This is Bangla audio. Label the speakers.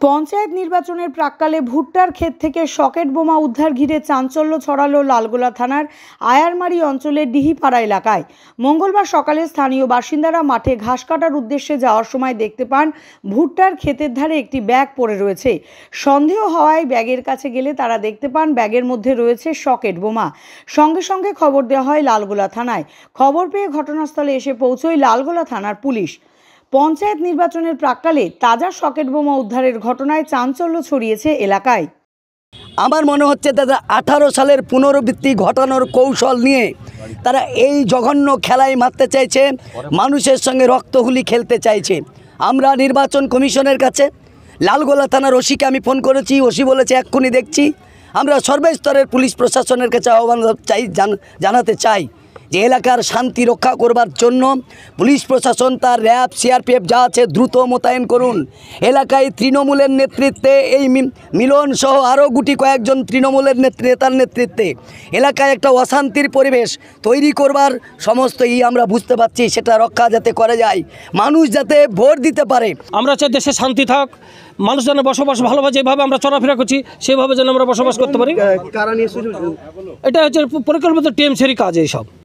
Speaker 1: পঞ্চায়েত নির্বাচনের প্রাক্কালে ভুট্টার ক্ষেত থেকে সকেট বোমা উদ্ধার ঘিরে চাঞ্চল্য ছড়ালো লালগোলা থানার আয়ারমারি অঞ্চলের ডিহিপাড়া এলাকায়। মঙ্গলবার সকালে স্থানীয় বাসিন্দারা মাঠে ঘাস কাটার উদ্দেশ্যে যাওয়ার সময় দেখতে পান, ভুট্টার ক্ষেতের ধারে একটি ব্যাগ পড়ে রয়েছে। সন্দেহ হওয়ায় ব্যাগের কাছে গেলে তারা দেখতে পান, ব্যাগের মধ্যে রয়েছে সকেট বোমা। সঙ্গে সঙ্গে খবর দেওয়া হয় লালগোলা থানায়। খবর পেয়ে ঘটনাস্থলে এসে পৌঁছয় লালগোলা থানার পুলিশ। পঞ্চায়েত নির্বাচনের প্রাক্কালে তাজা সকেট বোমা উদ্ধারের ঘটনায় চাঞ্চল্য ছড়িয়েছে এলাকায়।
Speaker 2: আমার মনে হচ্ছে দাদা, আঠারো সালের পুনরাবৃত্তি ঘটানোর কৌশল নিয়ে তারা এই জঘন্য খেলায় মারতে চাইছে, মানুষের সঙ্গে রক্তহুলি খেলতে চাইছে। আমরা নির্বাচন কমিশনের কাছে, লালগোলা থানার ওসিকে আমি ফোন করেছি, ওসি বলেছে, এক্ষুনি দেখছি। আমরা সর্বস্তরের পুলিশ প্রশাসনের কাছে আহ্বান চাই জানাতে চাই। যে এলাকার শান্তি রক্ষা করবার জন্য পুলিশ প্রশাসন তার র্যাব সিআরপিএফ যা আছে দ্রুত মোতায়েন করুন। এলাকায় তৃণমূলের নেতৃত্বে এই মিলন সহ আরও গুটি কয়েকজন তৃণমূলের নেতৃ- নেতার নেতৃত্বে এলাকায় একটা অশান্তির পরিবেশ তৈরি করবার সমস্ত ই আমরা বুঝতে পারছি সেটা রক্ষা যাতে করা যায়। মানুষ যাতে ভোট দিতে পারে।
Speaker 3: আমরা চাই দেশে শান্তি থাক মানুষ যেন বসবাস ভালোভাবে যেভাবে আমরা চলাফেরা করছি সেভাবে যেন আমরা বসবাস করতে পারি। এটা হচ্ছে পরিকল্পিত টিএমসির কাজ এইসব।